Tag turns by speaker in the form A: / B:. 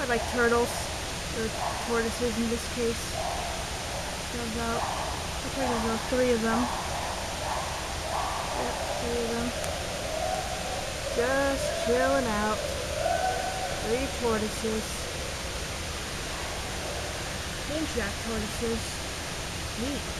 A: I like turtles, or tortoises in this case. There's about, looks like there's about three of them. Yep, three of them. Just chilling out. Three tortoises. King tortoises. Neat.